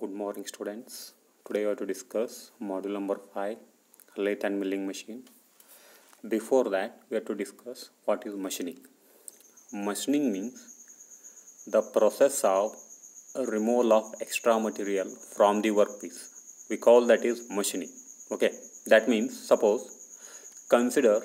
Good morning, students. Today we are to discuss module number 5 lathe and milling machine. Before that, we are to discuss what is machining. Machining means the process of removal of extra material from the workpiece. We call that is machining. Okay, that means suppose consider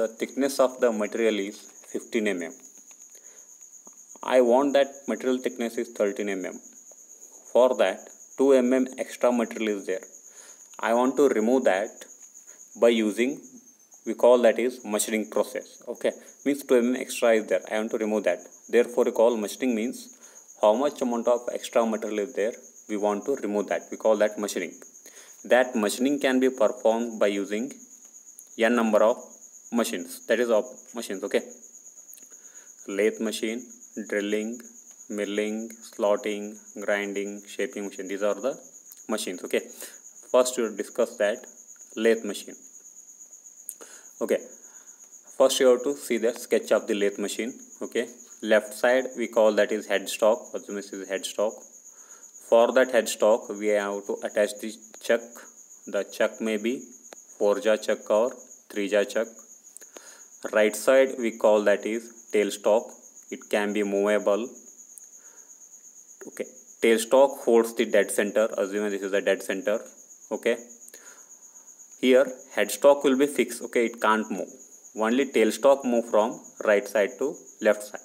the thickness of the material is 15 mm. I want that material thickness is 13 mm. For that, 2 mm extra material is there. I want to remove that by using we call that is machining process. Okay, means 2 mm extra is there. I want to remove that. Therefore, we call machining means how much amount of extra material is there. We want to remove that. We call that machining. That machining can be performed by using n number of machines. That is of machines. Okay, lathe machine, drilling, milling, slotting, grinding, shaping machine. These are the machines. Okay. First, we will discuss that lathe machine. Okay. First, you have to see the sketch of the lathe machine. Okay. Left side we call that is headstock. Assume this is headstock. For that headstock, we have to attach the chuck. The chuck may be four jaw chuck or three jaw chuck. Right side we call that is tailstock. It can be movable okay. Tailstock holds the dead center. Assuming this is the dead center. Okay. Here headstock will be fixed. Okay it can't move. Only tailstock move from right side to left side.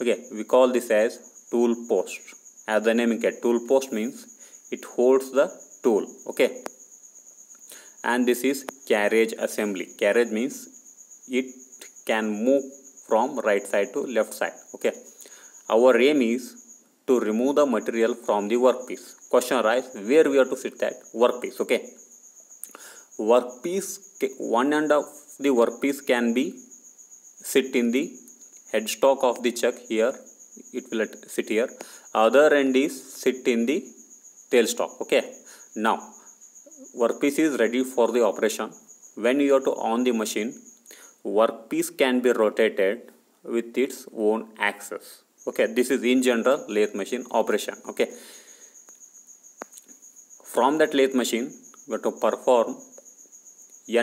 Okay we call this as tool post. As the name get tool post means it holds the tool. Okay. And this is carriage assembly. Carriage means it can move from right side to left side. Okay. Our aim is to remove the material from the workpiece. Question arises where we have to sit that workpiece. Okay, workpiece one end of the workpiece can be sit in the headstock of the chuck here. It will sit here. Other end is sit in the tailstock. Okay, now workpiece is ready for the operation. When you have to on the machine, workpiece can be rotated with its own axis okay this is in general lathe machine operation okay. From that lathe machine we have to perform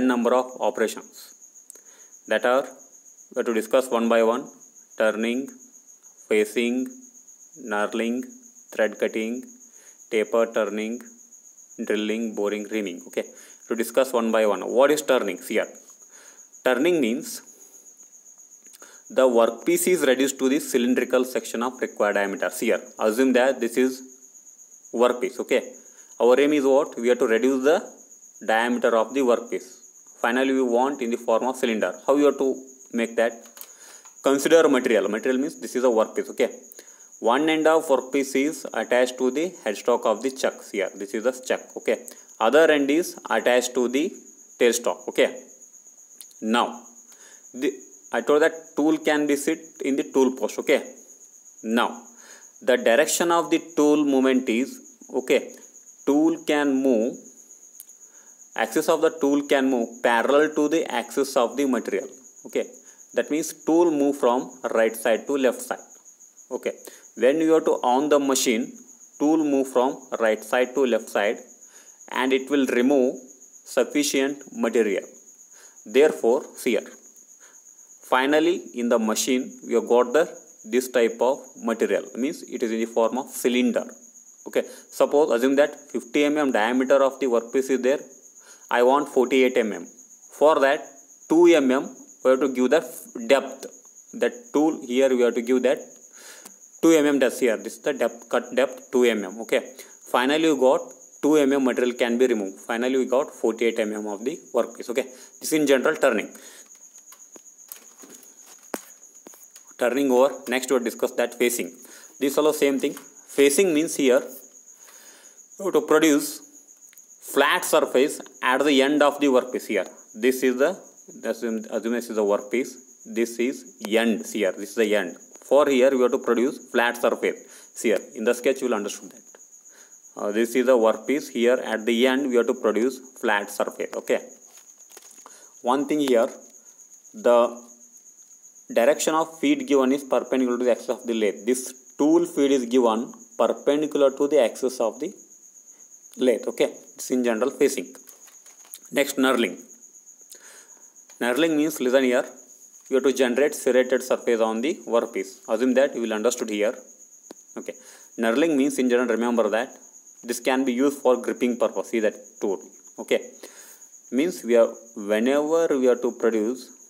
n number of operations that are we have to discuss one by one turning facing knurling thread cutting taper turning drilling boring reaming okay. To discuss one by one what is turning here? Turning means the workpiece is reduced to the cylindrical section of required diameter here assume that this is workpiece okay? Our aim is what? We have to reduce the diameter of the workpiece. Finally we want in the form of cylinder. How you have to make that? Consider material. Material means this is a workpiece okay? One end of workpiece is attached to the headstock of the chuck here. This is the chuck okay? Other end is attached to the tailstock okay? Now the I told that tool can be sit in the tool post okay? Now the direction of the tool movement is okay tool can move axis of the tool can move parallel to the axis of the material okay? That means tool move from right side to left side okay? When you have to on the machine tool move from right side to left side and it will remove sufficient material. Therefore here finally in the machine we have got the this type of material. Means it is in the form of cylinder. Okay. Suppose assume that 50 mm diameter of the workpiece is there. I want 48 mm for that 2 mm we have to give the depth. That tool here we have to give that 2 mm depth here. This is the depth cut depth 2 mm okay. Finally you got 2 mm material can be removed. Finally we got 48 mm of the workpiece. Okay. This is in general turning turning over next we will discuss that facing. This also same thing. Facing means here to produce flat surface at the end of the workpiece here. This is the assume this is the workpiece. This is end here. This is the end. For here we have to produce flat surface here. In the sketch you will understand that. Uh, this is the workpiece here. At the end we have to produce flat surface. Okay. One thing here the direction of feed given is perpendicular to the axis of the lathe. This tool feed is given perpendicular to the axis of the lathe okay? It's in general facing. Next knurling. Knurling means listen here you have to generate serrated surface on the workpiece. Assume that you will understood here okay? Knurling means in general remember that this can be used for gripping purpose. See that tool okay? Means we are whenever we are to produce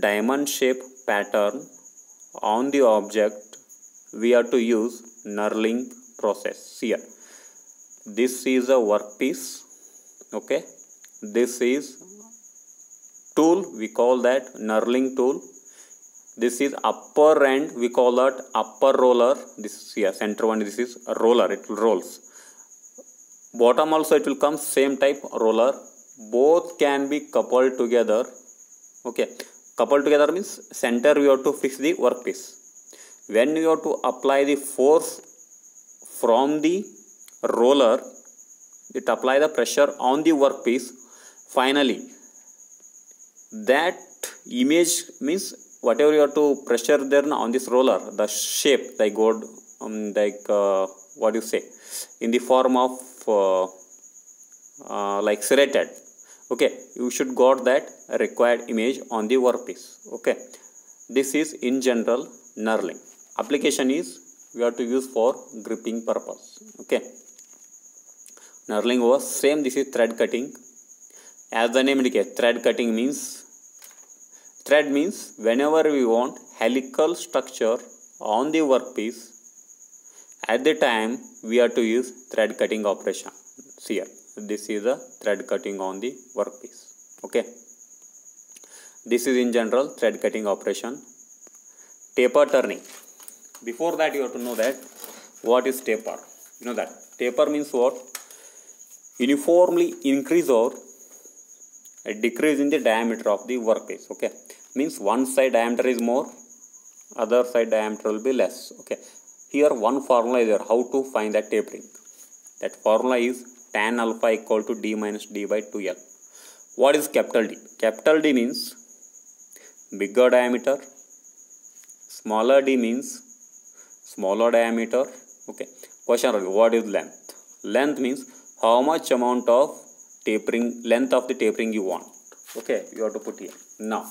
diamond shape pattern on the object we are to use knurling process. Here. This is a workpiece okay? This is tool we call that knurling tool. This is upper end we call that upper roller. This is here center one this is a roller it rolls. Bottom also it will come same type roller. Both can be coupled together okay coupled together means center we have to fix the workpiece. When you have to apply the force from the roller it apply the pressure on the workpiece. Finally that image means whatever you have to pressure there on this roller the shape like god um, like uh, what you say in the form of uh, uh, like serrated okay you should got that required image on the workpiece. Okay this is in general knurling. Application is we have to use for gripping purpose. Okay knurling was same this is thread cutting. As the name indicates thread cutting means thread means whenever we want helical structure on the workpiece at the time we have to use thread cutting operation see here this is a thread cutting on the workpiece. Okay. This is in general thread cutting operation. Taper turning. Before that you have to know that what is taper. You know that. Taper means what? Uniformly increase or a decrease in the diameter of the workpiece. Okay. Means one side diameter is more other side diameter will be less. Okay. Here one formula is there how to find that tapering. That formula is tan alpha equal to d minus d by 2l what is capital d? Capital d means bigger diameter smaller d means smaller diameter okay? Question what is length? Length means how much amount of tapering length of the tapering you want okay? You have to put here. Now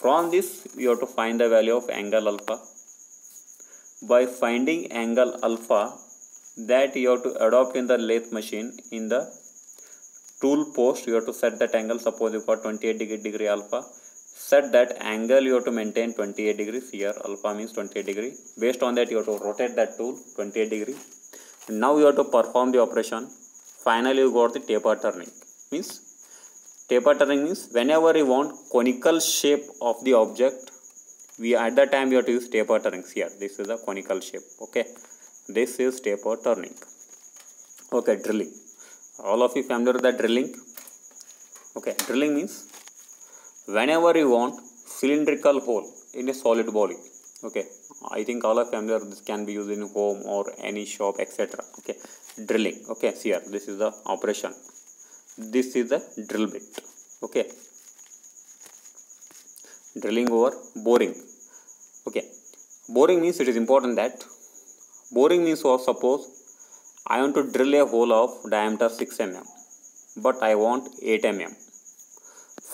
from this you have to find the value of angle alpha. By finding angle alpha that you have to adopt in the lathe machine in the tool post. You have to set that angle. Suppose you got 28 degree, degree alpha. Set that angle. You have to maintain 28 degrees here. Alpha means 28 degree. Based on that you have to rotate that tool 28 degree. Now you have to perform the operation. Finally you got the taper turning. Means taper turning means whenever you want conical shape of the object we at that time you have to use taper turning here. This is a conical shape. Okay this is taper turning. Okay drilling. All of you familiar with that drilling? Okay drilling means whenever you want cylindrical hole in a solid body. Okay i think all of familiar this can be used in home or any shop etc okay drilling. Okay see here this is the operation. This is the drill bit. Okay. Drilling over boring. Okay boring means it is important that boring means suppose i want to drill a hole of diameter 6 mm but i want 8 mm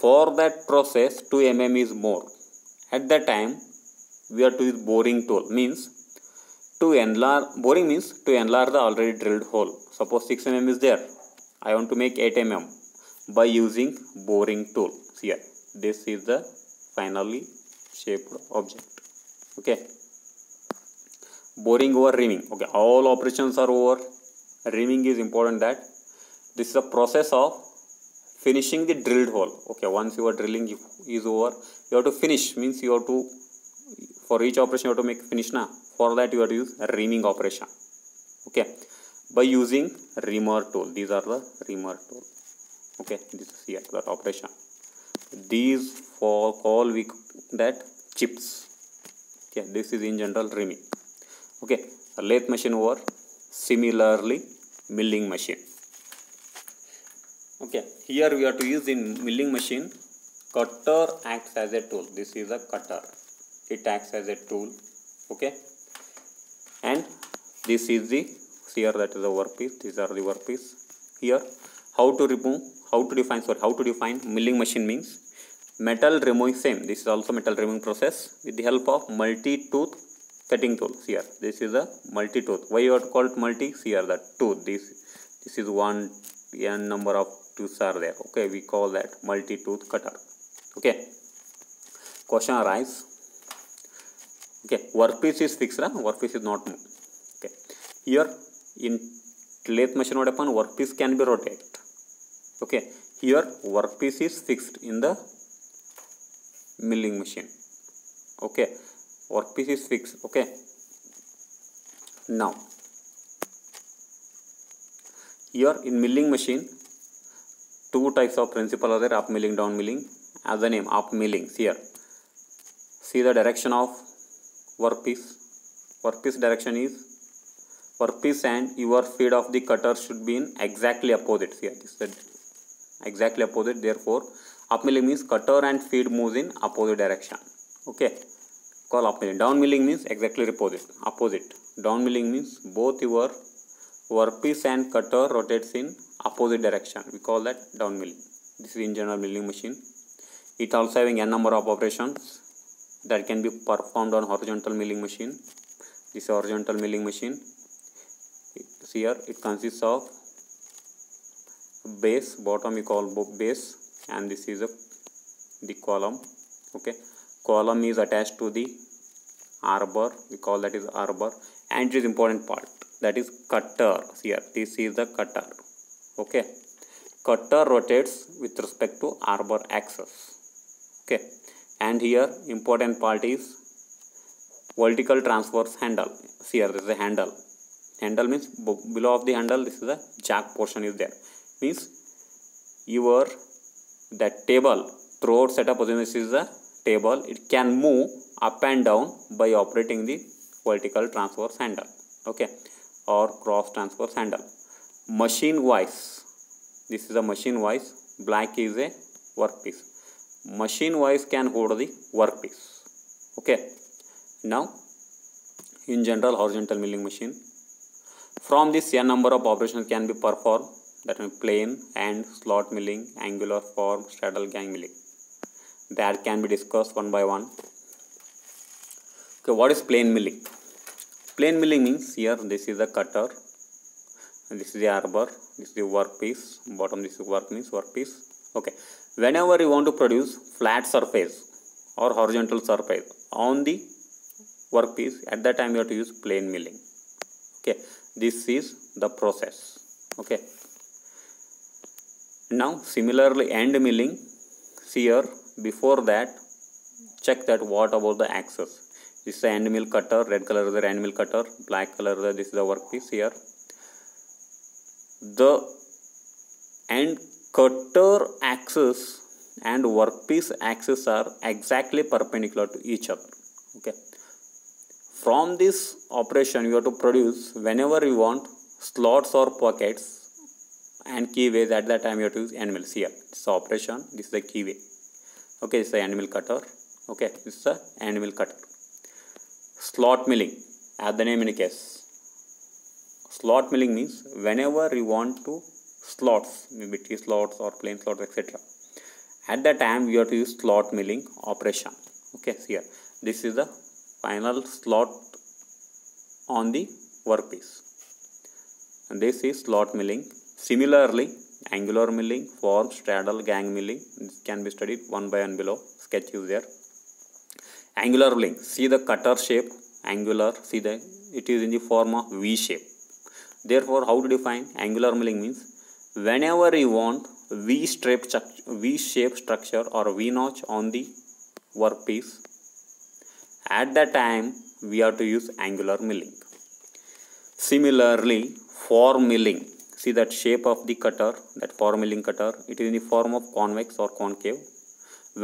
for that process 2 mm is more. At that time we are to use boring tool. Means to enlarge boring means to enlarge the already drilled hole. Suppose 6 mm is there. I want to make 8 mm by using boring tool. Here. This is the finally shaped object. Okay boring over reaming. Okay all operations are over. Reaming is important that this is a process of finishing the drilled hole. Okay once your drilling is over you have to finish. Means you have to for each operation you have to make finish now for that you have to use reaming operation. Okay by using reamer tool. These are the reamer tool. Okay this is here that operation. These for call we that chips. Okay this is in general reaming okay a lathe machine over similarly milling machine. Okay here we have to use in milling machine. Cutter acts as a tool. This is a cutter. It acts as a tool. Okay and this is the here that is the workpiece. These are the workpiece. Here how to remove how to define sorry how to define milling machine means metal removing same. This is also metal removing process. With the help of multi-tooth cutting tool here this is a multi-tooth why you are called multi? Here the tooth this this is one n number of tooths are there. Okay we call that multi-tooth cutter. Okay. Question arise. Okay workpiece is fixed right? workpiece is not moved. Okay. Here in lathe machine what happen workpiece can be rotated. okay. Here workpiece is fixed in the milling machine. Okay workpiece is fixed okay? Now here in milling machine two types of principle are there up milling down milling. As the name up milling here. See the direction of workpiece workpiece direction is workpiece and your feed of the cutter should be in exactly opposite here this is exactly opposite therefore up milling means cutter and feed moves in opposite direction okay call milling down milling means exactly opposite opposite down milling means both your workpiece and cutter rotates in opposite direction we call that down milling this is in general milling machine it also having n number of operations that can be performed on horizontal milling machine this horizontal milling machine here it consists of base bottom we call base and this is a the column okay column is attached to the arbor. We call that is arbor. And it is important part. That is cutter here. This is the cutter. Okay. Cutter rotates with respect to arbor axis. Okay. And here important part is vertical transverse handle. Here there is a handle. Handle means below of the handle this is the jack portion is there. Means your that table throughout setup position this is the table it can move up and down by operating the vertical transverse handle okay or cross transverse handle. Machine vise this is a machine vise black is a workpiece. Machine vise can hold the workpiece okay. Now in general horizontal milling machine. From this n number of operations can be performed that means plane and slot milling angular form straddle gang milling that can be discussed one by one. Okay what is plane milling? Plane milling means here this is the cutter this is the arbor this is the workpiece bottom this is work means workpiece okay whenever you want to produce flat surface or horizontal surface on the workpiece at that time you have to use plane milling. Okay this is the process. Okay. Now similarly end milling here before that check that what about the axis. This is the end mill cutter red color is the end mill cutter black color is the, this is the workpiece here. The end cutter axis and workpiece axis are exactly perpendicular to each other okay? From this operation you have to produce whenever you want slots or pockets and keyways. At that time you have to use end mills here. This operation this is the keyway okay this is the end mill cutter. Okay this is the end mill cutter. Slot milling. As the name indicates slot milling means whenever you want to slots maybe T slots or plain slots etc at that time you have to use slot milling operation. Okay here. This is the final slot on the workpiece. And this is slot milling. Similarly angular milling form straddle gang milling this can be studied one by one below. Sketch is there. Angular milling see the cutter shape angular see the it is in the form of v shape. Therefore how to define angular milling means whenever you want v shape v shape structure or v notch on the workpiece at that time we have to use angular milling. Similarly form milling see that shape of the cutter that form milling cutter. It is in the form of convex or concave.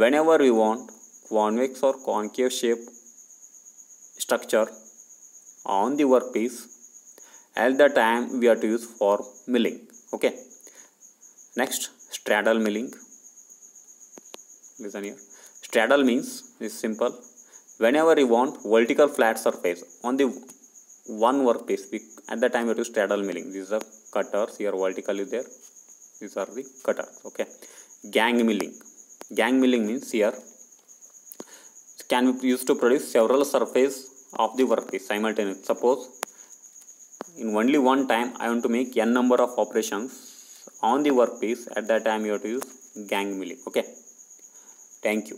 Whenever we want convex or concave shape structure on the workpiece at that time we have to use form milling. Okay. Next straddle milling. Listen here. Straddle means is simple. Whenever you want vertical flat surface on the one workpiece. We, at that time it is straddle milling. These are cutters. Here vertical is there. These are the cutters okay? Gang milling. Gang milling means here can be used to produce several surface of the workpiece simultaneously. Suppose in only one time i want to make n number of operations on the workpiece. At that time you have to use gang milling okay? Thank you